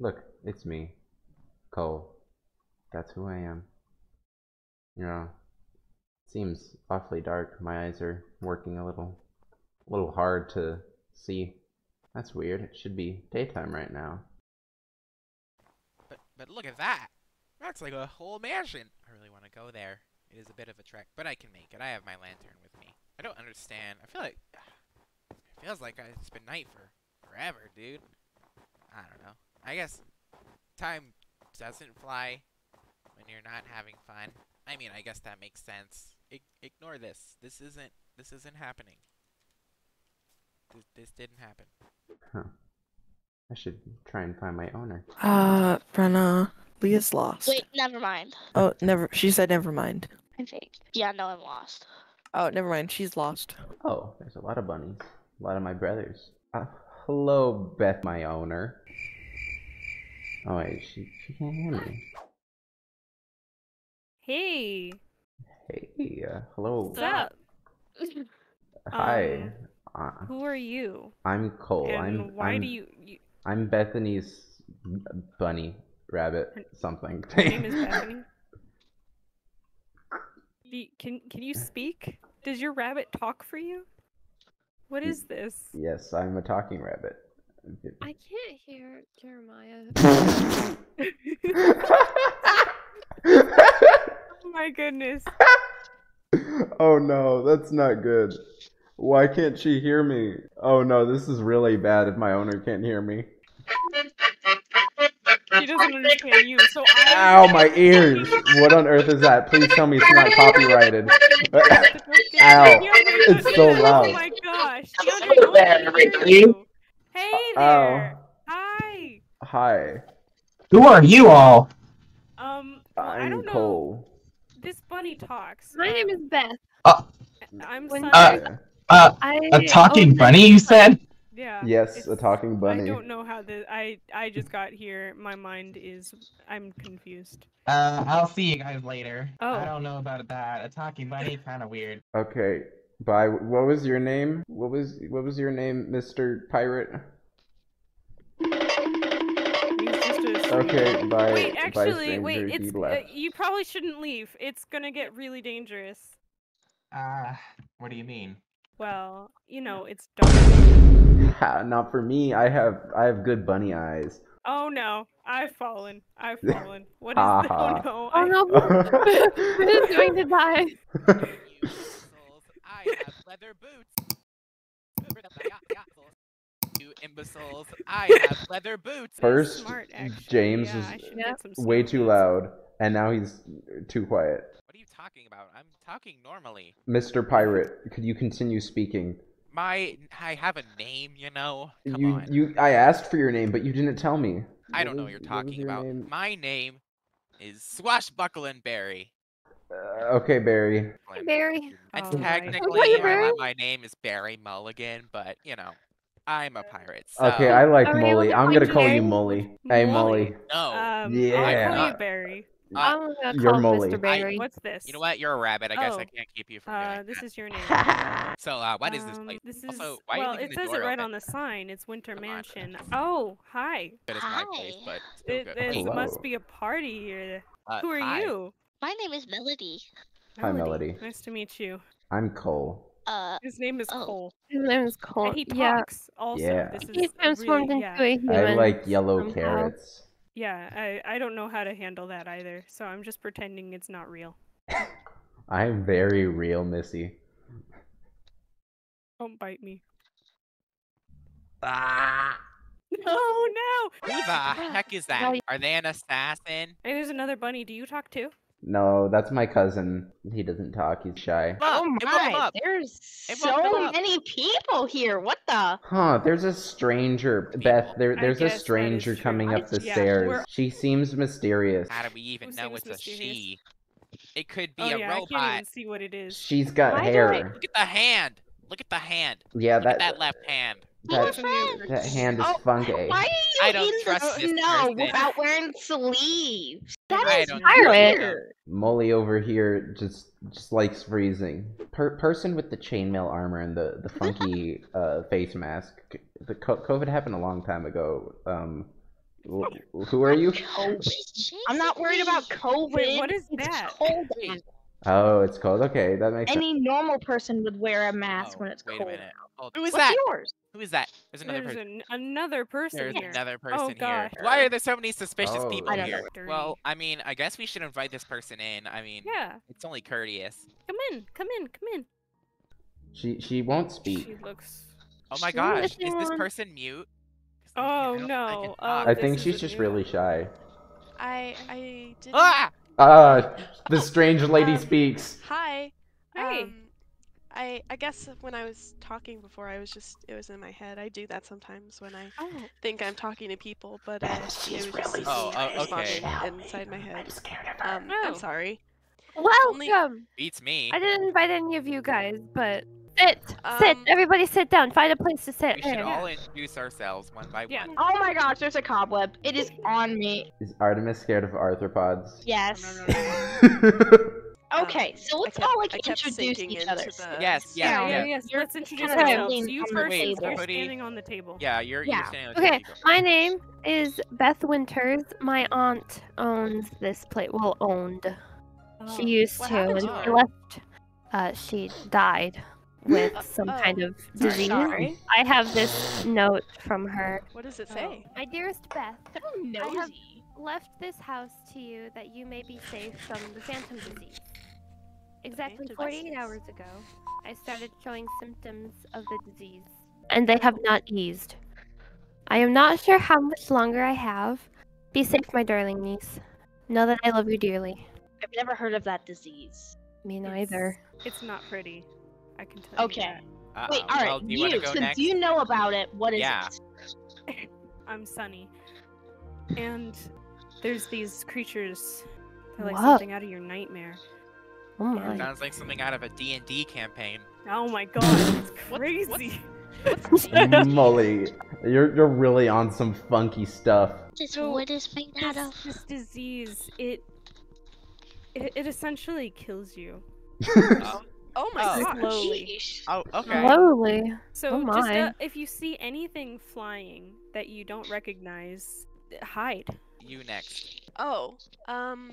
Look, it's me, Cole. That's who I am. You know, seems awfully dark. My eyes are working a little, a little hard to see. That's weird. It should be daytime right now. But but look at that. That's like a whole mansion. I really want to go there. It is a bit of a trek, but I can make it. I have my lantern with me. I don't understand. I feel like it feels like it's been night for forever, dude. I don't know. I guess time doesn't fly when you're not having fun. I mean, I guess that makes sense. I ignore this. This isn't this isn't happening. This this didn't happen. Huh. I should try and find my owner. Uh, Brenna, Leah's lost. Wait, never mind. Oh, never. She said never mind. I think. Yeah, no, I'm lost. Oh, never mind. She's lost. Oh, there's a lot of bunnies. A lot of my brothers. Uh, hello, Beth, my owner. Oh wait, she she can't hear me. Hey, Hey, uh, hello. what's up? Hi. Um, uh, Who are you? I'm Cole. and I'm why I'm, do you, you? I'm Bethany's bunny, rabbit, something. Her name is Bethany. Do can can you speak? Does your rabbit talk for you? What is this? yes, I'm a talking rabbit. I can't hear Jeremiah. Oh my goodness. oh no, that's not good. Why can't she hear me? Oh no, this is really bad if my owner can't hear me. She doesn't understand you, so I. Ow, my ears! What on earth is that? Please tell me it's not copyrighted. Ow, it's so oh loud. Oh my gosh. DeAndre, no one can hear you. Hey Ow. there. Hi. Hi, Who are you all? Um. Well, I I'm don't know. Cole. This bunny talks. My name is Beth. I'm when- Uh, Uh, I a talking own- bunny, you said? yeah. Yes, a talking bunny. I don't know how the I I just got here. My mind is I'm confused. Uh, I'll see you guys later. Oh. I don't know about that. A talking bunny, kind of weird. Okay, bye. What was your name? What was what was your name, Mr. Pirate? Okay, bye. Wait, bye, actually, wait. It's uh, you probably shouldn't leave. It's gonna get really dangerous. Uh, what do you mean? Well, you know, it's dark. Not for me. I have I have good bunny eyes. Oh no, I've fallen. I've fallen. What is Ha the? Oh no. Oh I- no, we're just going to die. I have leather boots. You imbeciles, I have leather boots. First, smart. James yeah, was I should Yeah. get some way too loud, and now he's too quiet. What are you talking about? I'm talking normally. Mr. Pirate, could you continue speaking? My, I have a name, you know. Come you on. you I asked for your name, but you didn't tell me. I What don't know what you're talking your about. name? My name is Swashbuckling Barry. Uh, okay, Barry. Barry. And Oh, right. technically, Okay, my, Barry. my name is Barry Mulligan, but you know, I'm a pirate. So Okay, I like Are Molly. I'm gonna call you Molly. Hey, Molly. no. Um, Yeah. I'll call you Barry. Uh, I'm gonna you're call Molly. Mr. Barry. What's this? you know what? You're a rabbit. I guess Oh. I can't keep you from Uh, doing this that. is your name. So, uh, what is this Um, place? This is Also, why are you well, it says it right open? on the sign. It's Winter Come on. Mansion. Oh, hi. Good as my place, Hi. but It, good. this must be a party here. Uh, Who are hi. you? My name is Melody. Hi, Melody. Nice to meet you. I'm Cole. Uh, His name is Oh. Cole. His name is Cole. And he yeah, talks also. Yeah. This is he transformed really, into yeah. a human. I like yellow somehow. carrots. Yeah, I, I don't know how to handle that either, so I'm just pretending it's not real. I'm very real, Missy. Don't bite me. Ah! Oh no! Who the heck is that? Are they an assassin? Hey, there's another bunny. Do you talk too? No, that's my cousin. He doesn't talk. He's shy. Oh it woke him my, up. there's It woke him so many people here. What the? Huh, there's a stranger. Beth, there, there's a stranger coming up the stairs. She seems mysterious. How do we even Who know seems it's a she? It could be oh a yeah, I can't even see what it is. She's got Why hair. Look at the hand. Look at the hand. Yeah, Look that at that left hand. We were that, that hand is Oh, funky. Why are you I don't in trust the snow without wearing sleeves? That I is weird. Molly over here just just likes freezing. Per- person with the chainmail armor and the the funky uh, face mask. The co- COVID happened a long time ago. Um, Who are you? I'm not worried about COVID. Wait, what is it's that? cold. Wait. Oh, it's cold. Okay, that makes sense. Any normal person would wear a mask Oh, when it's wait cold. a minute. Out. Hold- Who is What's that? yours? Who is that? There's another There's person. an, another person There's here. another person here. gosh. Why are there so many suspicious Oh. people I don't here? know. Well, I mean, I guess we should invite this person in. I mean, Yeah, it's only courteous. come in, come in, come in. She she won't speak. She looks. Oh my She gosh, is this person mute? Oh, I no, can oh. I think she's just new- really shy. I I did. Ah! Ah, the strange lady Um, speaks. Hi. Hey. Um, I I guess when I was talking before, I was just it was in my head. I do that sometimes when I Oh, think I'm talking to people, but uh, it was really Oh, me oh, responding okay. inside my head. scared of Um, Oh. I'm sorry. Only- Welcome. Beats me. I didn't invite any of you guys, but sit, sit. Um, Everybody, sit down. Find a place to sit. We should There. all introduce ourselves one by Yeah. one. Oh my gosh, there's a cobweb. It is on me. Is Artemis scared of arthropods? Yes. Um, Okay, so let's kept- all like introduce each other. the- Yes, yeah, yeah, yeah, yeah. yes. You're Let's introduce ourselves. leaning You on the first, since table. you're Everybody- standing on the table. Yeah, you're, you're Yeah. standing on Okay, table. my name is Beth Winters. My aunt owns this place. Well, owned. Oh. She used What to, happened and she left. Uh, she died with some oh. kind of disease. Sorry. I have this note from her. What does it Oh. say? My dearest Beth, I have left this house to you that you may be safe from the phantom disease. Exactly 48 hours ago, I started showing symptoms of the disease, and they have not eased. I am not sure how much longer I have. Be safe, my darling niece. Know that I love you dearly. I've never heard of that disease. Me neither. It's not pretty. I can tell Okay. you that. Uh-oh. Wait, all right. Well, you, you, since next? you know about it, what is Yeah. it? I'm Sunny. And there's these creatures. They're like Whoa. something out of your nightmare. Oh my. Sounds like something out of a D&D campaign. Oh my god, it's What- crazy. Molly, you're you're really on some funky stuff. This So, wood is made out of. this disease, it, it it essentially kills you. Oh, Oh my Oh. gosh. Slowly. oh okay. Slowly. So Oh just uh, if you see anything flying that you don't recognize, hide. You next. Oh, um,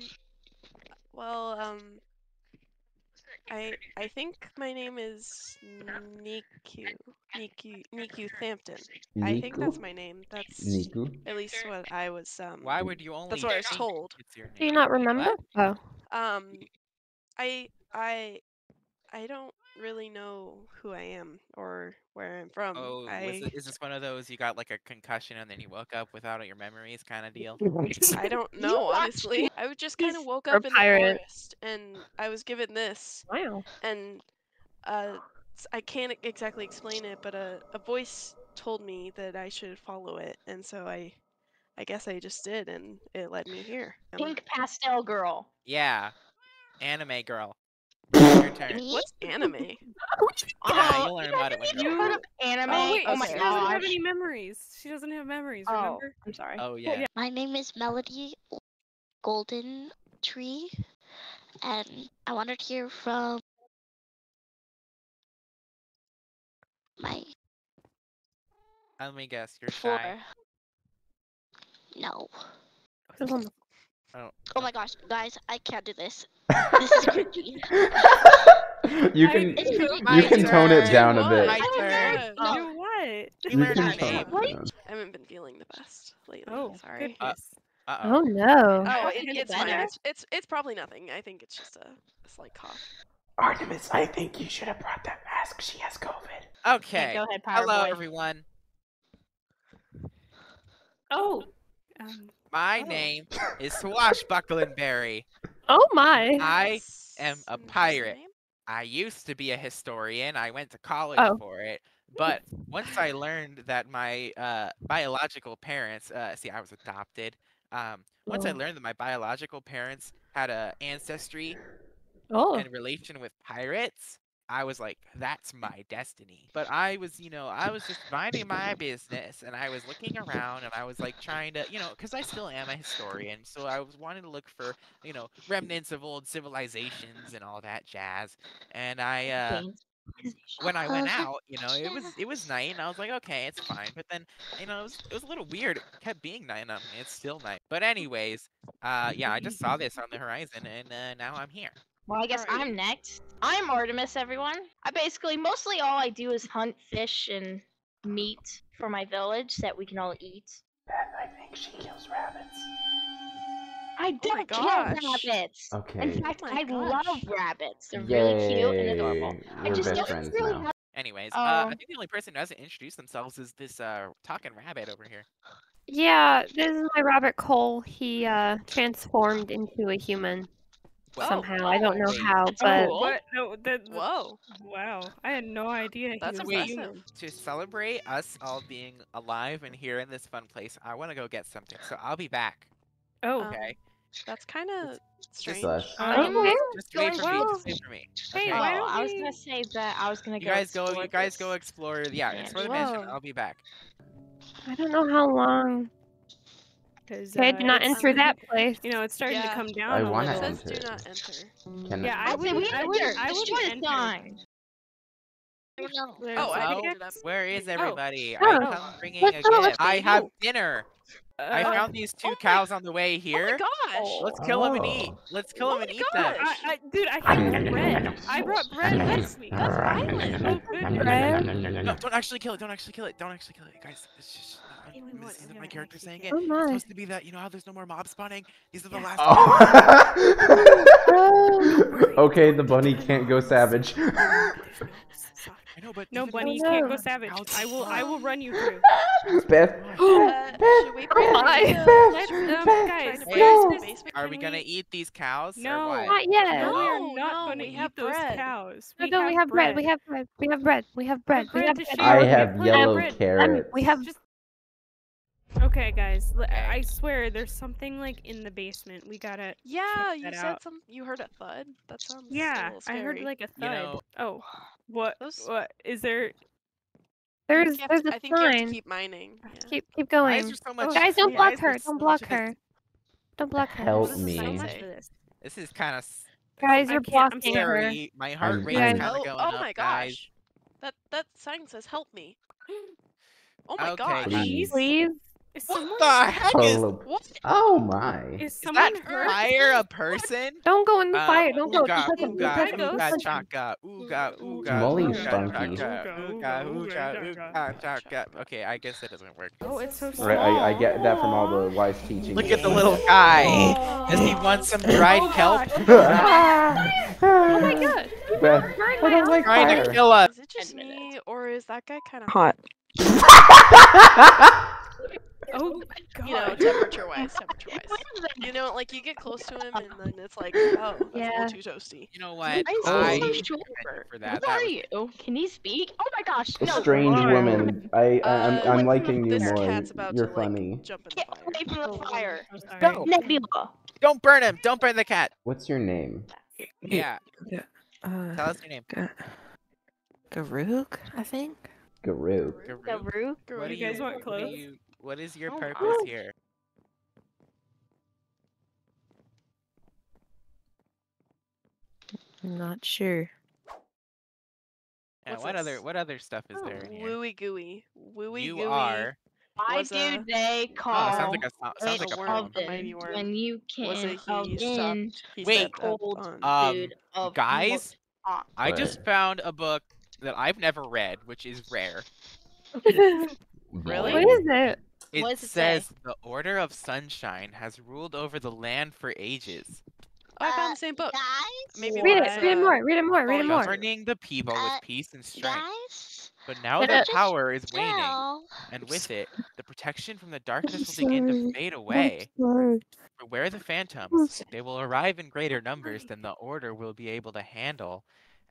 well, um, I I think my name is Niku Niku Niku Thampton. I think that's my name. That's Niku? at least what I was. Um, Why would you only That's what I was think told. It's your Do you name? not remember? What? Oh. Um, I I I don't really know who I am or where I'm from. Oh, I was it, is this one of those you got like a concussion and then you woke up without your memories kind of deal? I don't know honestly. I would just kind of woke up in pirate. the forest and I was given this Wow. and uh, I can't exactly explain it, but a, a voice told me that I should follow it, and so I, I guess I just did, and it led me here. Pink pastel girl. Yeah. Anime girl. Your turn. What's anime? Yeah, Oh, you'll learn about it when you're heard of anime. Oh wait, oh my she doesn't have any memories. She doesn't have memories. Oh, Remember? I'm sorry. Oh yeah. My name is Melody Golden Tree, and I wanted to hear from my Let me guess. You're four. shy. No. Who's on the- Oh my gosh, guys, I can't do this. This is cringy. you can It's cringy. My you can tone it down a bit. My Oh, turn. God. Do what? You learned can tone name. it down. I haven't been feeling the best lately. Oh, sorry. goodness. Uh Oh oh. no. Oh, it, it it's fine. It's, it's it's probably nothing. I think it's just a, a slight cough. Artemis, I think you should have brought that mask. She has COVID. Okay. go ahead, Power Hello Boy. everyone. Oh. Um, My Oh. name is Swashbuckling Barry. Oh my. I am a pirate. I used to be a historian. I went to college Oh. for it. But once I learned that my uh, biological parents, uh, see, I was adopted. Um, once I Oh. learned that my biological parents had a ancestry Oh. and relation with pirates, I was like, that's my destiny. But I was, you know, I was just minding my business and I was looking around and I was like trying to, you know, because I still am a historian. So I was wanting to look for, you know, remnants of old civilizations and all that jazz. And I, uh, when I went Uh, out, you know, it was it was night, and I was like, okay, it's fine. But then, you know, it was it was a little weird. It kept being night me. It's still night. But anyways, uh, yeah, I just saw this on the horizon, and uh, now I'm here. Well, I guess Alright. I'm next. I'm Artemis, everyone. I basically, mostly all I do is hunt fish and meat for my village that we can all eat. I think she kills rabbits. I Oh don't kill rabbits. Okay. In fact, Oh I gosh. love rabbits. They're really cute and adorable. I We're just best don't friends really now. have Anyways, uh, I Oh. think the only person who hasn't introduced themselves is this uh talking rabbit over here. Yeah, this is my Robert Cole. He uh transformed into a human Well, somehow. I don't know how, but cool. What? No, that. Whoa. Wow. I had no idea That's was Wait. to celebrate us all being alive and here in this fun place, I want to go get something. So I'll be back. Oh. Um, Okay. That's kind of strange. Slush. Um, okay. Just wait for me. Just wait for me. Hey, Okay. Oh, why don't I was gonna say that I was gonna You go. guys go. explore You guys this. go explore. Yeah, mansion. explore the mansion. I'll be back. I don't know how long. 'Cause, Okay, uh, do not it's- enter that place. You know, it's starting to come down I a wanna It little. says do enter. not enter. Can Yeah, I I wouldn't. we I wouldn't. I wouldn't the enter. sign. I don't know. Oh, I like- opened it up. Where is Oh. everybody? Oh. I come bringing Let's a go, gift. I have dinner. I Uh, found these two oh my- cows on the way Oh here. my gosh. Let's kill them and eat. Oh. Let's kill Oh them and my eat them. gosh. I, I, dude, I found bread. I brought bread with me. That's violent. Oh, good. Bread? No, don't actually kill it. Don't actually kill it. Don't actually kill it, guys. It's just. Hey. This isn't my character saying it. Oh It's my. supposed to be that you know how there's no more mob spawning. These are the last. Oh. okay, the bunny can't go savage. No. I know, but No bunny, though- you can't go no. savage. Cows I will. I will run you through. Beth. Uh, should we break Why? into Let's, the- um, guys, to no. into the basement? Are we gonna eat these cows? No. Or what? Not yet. No, we are not no, going to we eat those bread. cows. No, no, we have bread. We have bread. We have bread. We have bread. We have bread. I have yellow. Carrots. we have Just. Okay, guys. l- I Okay. swear, there's something like in the basement. We gotta. Yeah, check you said out. some. You heard a thud. That sounds. a Yeah, I heard like a thud. You know- oh, what? Those- What is there? there's You have there's to- a I think you have to keep mining. Ah, yeah. Keep keep going. so much? Guys, don't block her. Don't block much her. Don't block her. Help What me. So much say? for this. This is kind of Guys, you're can't- I'm blocking her. My heart I'm- rate's kind of Oh, going oh up, my guys. gosh. That that sign says help me. Oh my Okay, gosh. Please. Please. Is What someone? the heck is? What? Oh my. Is Is that hurt? fire a person? Don't go in the Uh, fire. Don't go. Ooga, Don't touch him. Don't ooga, touch him. Ooga, Don't ooga, touch him. chaka, ooga, ooga, Molly's ooga, funky. chaka, Ooga, ooga, ooga, ooga, ooga, ooga, chaka. Okay, I guess that doesn't work. Oh, it's so small. Right, I, I get that from all the wise teachings. Look at the little guy. Does he want some dried Oh, kelp? Oh my god. Beth, Burn I my don't like Trying to fire. kill us. Is it just me, or is that guy kind of Hot. Oh my god. You know, temperature wise, temperature wise. You know, like you get close to him, and then it's like, oh, that's a little too toasty. You know what? I he so thank you short? for that. Who That are was- you? Can he speak? Oh my gosh. A no. strange Lauren. woman. I, I I'm, Uh, I'm liking you this more. cat's about You're to, like, funny. Jump in the Get fire. away from the fire. I'm sorry. Go. Nebula. Don't burn him. Don't burn the cat. What's your name? Yeah. Uh, Tell us your name. Ga- Garuk, I think. Garou. Garou? Garu. What do You guys want what clothes? You- What is your Oh, purpose oh. here? I'm not sure. And What's what other what other stuff is Oh, there in here? wooey gooey. Wooey You gooey. are. Why do a- they Oh, call it sounds like a so- sounds Wait, like a a poem. worm. oven when you can it he stopped? oven He Wait. said cold on- Um, food of guys, I just found a book that I've never read, which is rare. Really? What is it? It What does it say? says the Order of Sunshine has ruled over the land for ages, Oh, I Uh, found the same book. Guys, Maybe Read it. Read it uh, more. Read it more. Read it more. governing the people Uh, with peace and strength. guys, But now But, their uh, power is waning, well, and with it, the protection from the darkness will begin to sorry. fade away. Sorry. For where the phantoms, they will arrive in greater numbers than the Order will be able to handle,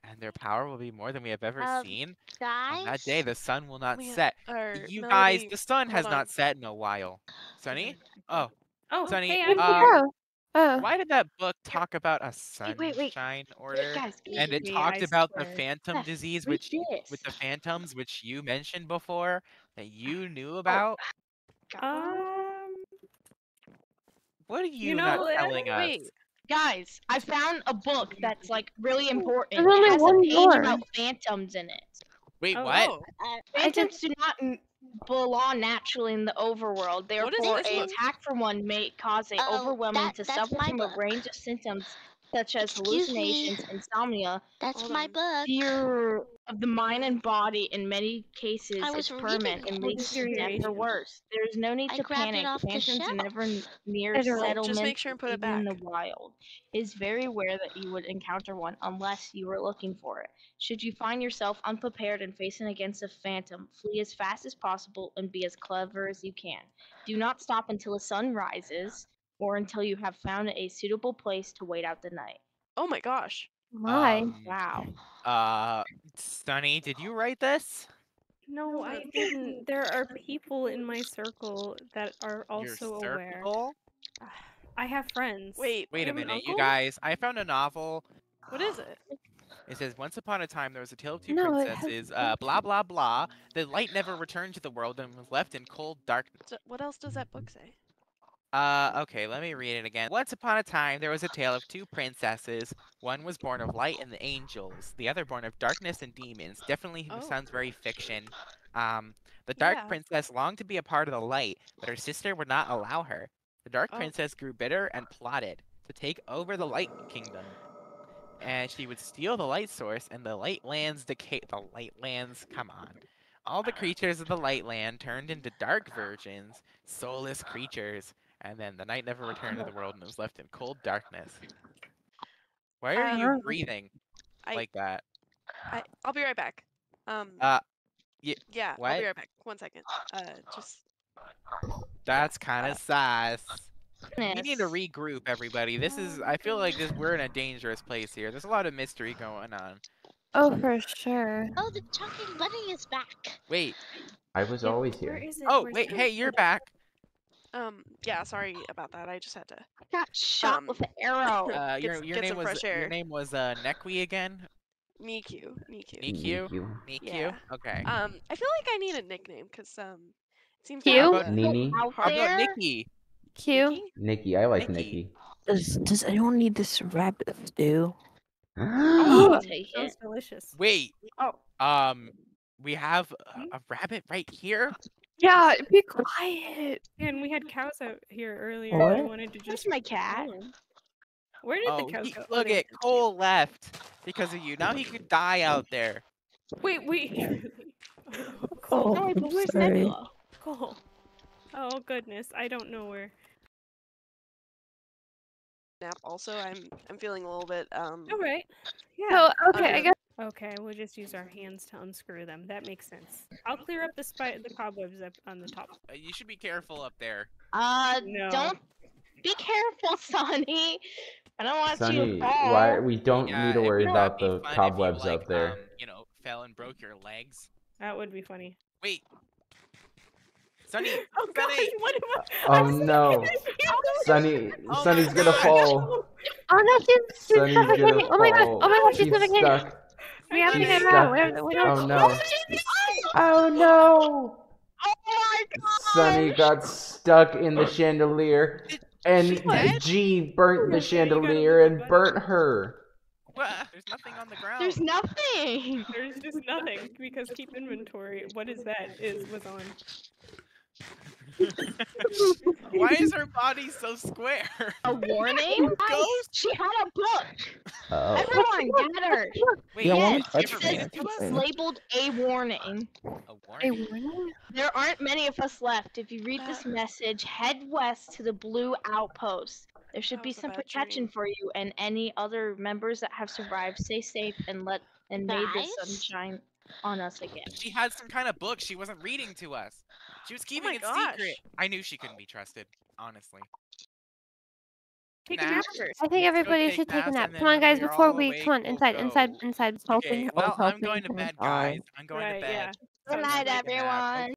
and their power will be more than we have ever Um, seen. guys. On that day, the sun will not Man, set. or You Melody, guys, the sun has on. not set in a while. Sunny? Oh, Oh, Sunny, hey, Where'd I'm you uh, here. go? Oh. why did that book talk about a Wait, wait, wait. sunshine Wait, order? guys, And it me, talked I about the phantom Beth, disease, which you, with the phantoms, which you mentioned before, that you knew about. Um, What are you, know, not uh, telling us? Wait, Guys, I found a book that's like really important. There's only it has one a page door. about phantoms in it. Wait, Oh, what? Oh, I Phantoms do not n- belong naturally in the overworld. What is Therefore, this a book? attack from one may cause a Oh, overwhelming that- to suffer from a range of symptoms such as Excuse me. hallucinations, insomnia, That's Hold my on. book. fear of the mind and body. In many cases, I it's permanent and What leads is to your death or worse. There is no need I to grabbed it panic. off the Phantoms are never n- near Federal. Just settlements. make sure and put it even in the wild. It is very rare that you would encounter one unless you were looking for it. Should you find yourself unprepared and facing against a phantom, flee as fast as possible and be as clever as you can. Do not stop until the sun rises or until you have found a suitable place to wait out the night. oh my gosh. My. Um, Wow. Uh, Sunny, did you write this? No, I didn't. There are people in my circle that are also Your aware. circle? I have friends. Wait, Wait a minute, you guys. I found a novel. what is it? It says, Once upon a time, there was a tale of two No, it has princesses. Uh, blah blah blah. The light never returned to the world and was left in cold darkness. So- What else does that book say? Uh, okay, let me read it again. Once upon a time, there was a tale of two princesses. One was born of light and the angels. The other born of darkness and demons. Definitely Oh. sounds very fiction. Um, the dark Yeah. princess longed to be a part of the light, but her sister would not allow her. The dark Oh. princess grew bitter and plotted to take over the light kingdom. And she would steal the light source, and the light lands decay. The light lands, come on. All the creatures of the light land turned into dark virgins, soulless creatures, and then the night never returned to the world and was left in cold darkness. Why are you Uh, breathing I- like that? I I'll be right back. Um. Uh, y- yeah. I'll be right back. One second. Uh, just That's kind of sus. We need to regroup, everybody. This is, I feel like this, we're in a dangerous place here. There's a lot of mystery going on. Oh, for sure. Oh, the talking bunny is back. Wait, I was always here. here. is it? oh, Where's wait, hey, you're back. Um. Yeah. Sorry about that. I just had to. I got shot Um, with an arrow. Uh, Get your your get name was fresh your name was uh Nekwi again. Niku. Niku. Niku. Niku. Niku. Yeah. Okay. Um. I feel like I need a nickname because um. It seems Cute? like, Nini. How about there, Nikki? Q. Nikki? Nikki. I like Nikki. Nikki. Does Does anyone need this rabbit stew? I'll take Sounds it. delicious. Wait. Oh. Um, we have a, a rabbit right here. Yeah, be quiet. And we had cows out here earlier. and I wanted to Just just. my cat. Where did Oh, the cows he- go? Oh, look at Cole left because of you. Now he could die out there. down. Wait, wait. Oh, No, but where's sorry. Nebula? Cool. Oh goodness, I don't know where. nap. Also, I'm I'm feeling a little bit um. All right. Yeah. So, okay, I guess. Okay, we'll just use our hands to unscrew them. That makes sense. I'll clear up the spi- the cobwebs up on the top. Uh, you should be careful up there. Uh, No. don't be careful, Sunny. I don't want you Sunny, to fall. why we don't Yeah, need to worry about the fun if you, cobwebs like, up there. Um, you know, fell and broke your legs. That would be funny. Wait. Sunny, Oh gosh, Sunny. what am I? Oh, I'm no. confused. Sunny, Oh Sunny's gonna fall. Oh no, she's, she's Sunny's gonna suffocating. Oh my god. Oh my god, she's She's suffocating. stuck. We have to She's get out. We have to, we oh, have Oh no. Oh no. Oh my god! Sunny got stuck in the chandelier, and she? G burnt the Okay, you gotta chandelier and burnt her. What? There's nothing on the ground. There's nothing. There's just nothing because keep inventory. What is that? Is was on. Why is her body so square? A warning? Ghost? She had a book. Oh. Everyone, gather. Wait, Yeah, did one you touch ever It says it to it's labeled a warning. A A warning? warning? There aren't many of us left. If you read this ah. message, head west to the blue outpost. There should be some protection dream. for you and any other members that have survived. Stay safe and let and may the sun shine on us again. She had some kind of book she wasn't reading to us. She was oh keeping my it gosh. secret. I knew she couldn't be trusted, honestly. Take a nap. I think everybody take should take a nap. Come on, guys, before we awake, come on, we'll inside, inside, inside. Okay, Helping- well, I'm going to bed, guys. I'm going Right, to bed. yeah. Good night, good. Take a nap. everyone.